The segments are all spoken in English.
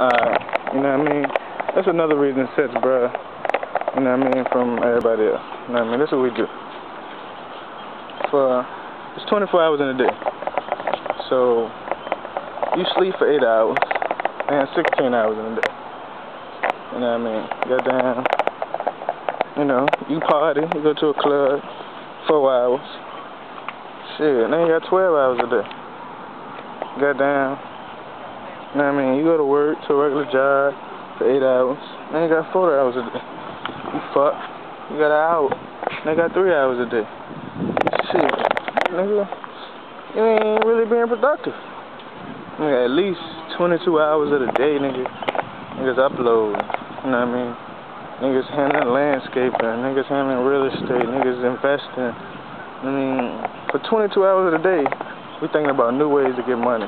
Uh, you know what I mean? That's another reason it sets bruh, you know what I mean, from everybody else. You know what I mean? That's what we do. For, it's 24 hours in a day. So, you sleep for 8 hours, and 16 hours in a day. You know what I mean? Goddamn, you know, you party, you go to a club, 4 hours. Shit, now you got 12 hours a day. Goddamn. You know what I mean? You go to work, to a regular job, for eight hours. Now you got four hours a day. You fuck. You got an hour. Now you got three hours a day. Shit. Nigga, you ain't really being productive. At least 22 hours of the day, nigga. Niggas upload. You know what I mean? Niggas handling landscaping. Niggas handling real estate. Niggas investing. I mean, for 22 hours of the day, we thinking about new ways to get money.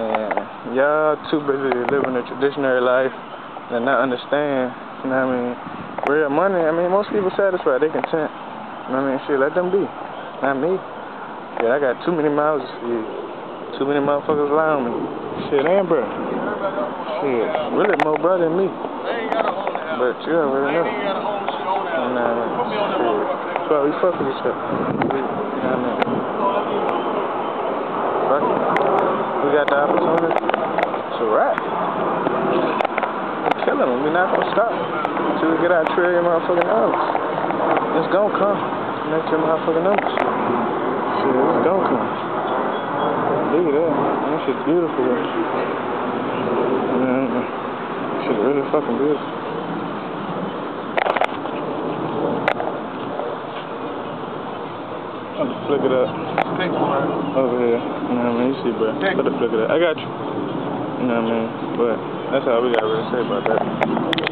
And y'all too busy living a traditionary life and not understand, you know what I mean, real money. I mean, most people satisfied, they content. You know what I mean? Shit, let them be. Not me. Yeah, I got too many feed. Too many motherfuckers on me. Shit, Amber. bro. Shit, really more brother than me. But you already know. Uh, shit. Well, we fuck with each other. You know what I mean? Fuck it we got the it's a wrap. We're killing them. We're not going to stop until we get our trillion motherfucking numbers. It's going to come. Make your motherfucking numbers. Shit, it's going to come. Look at that. That shit's beautiful. Man, shit's really fucking beautiful. Flick it up. Over here. You know what I mean? You see, bro. The flick it up. I got you. You know what I mean? But that's all we got to really say about that.